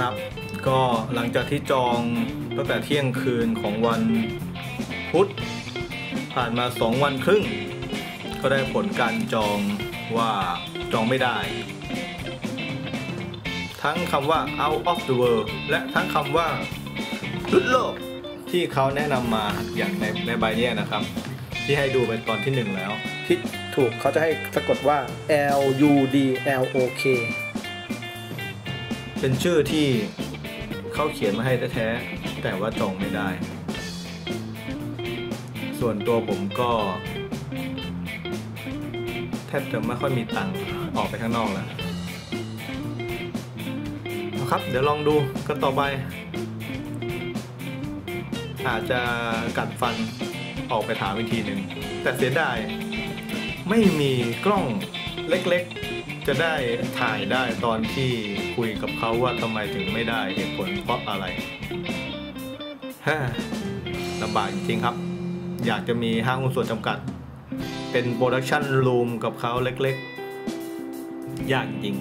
ครับ ก็หลังจากที่จองตั้งแต่เที่ยงคืนของวันพุธผ่านมา 2 วันครึ่ง ก็ได้ผลการจองว่าจองไม่ได้ ทั้งคำว่า out of the world และทั้งคำว่าลุดโลกที่เขาแนะนำมาอย่างในในใบนี้นะครับ ที่ให้ดูเป็นตอนที่หนึ่งแล้ว ที่ถูกเขาจะให้สะกดว่า L U D L O K เป็นชื่อที่เขาเขียนมาให้แท้ๆแต่ว่าจองไม่ได้ ส่วนตัวผมก็ แทบจะไม่ค่อยมีตังค์ออกไปข้างนอกแล้วครับ เดี๋ยวลองดูกันต่อไป อาจจะกัดฟันออกไปถามวิธีหนึ่ง แต่เสียดาย ไม่มีกล้องเล็กๆ จะได้ถ่ายได้ตอนที่คุยกับเขาว่าทำไมถึงไม่ได้เหตุผลเพราะอะไรฮ่าลำบากจริงครับ อยากจะมีห้างหุ้นส่วนจำกัด เป็น production room กับเขาเล็กๆ ยากจริง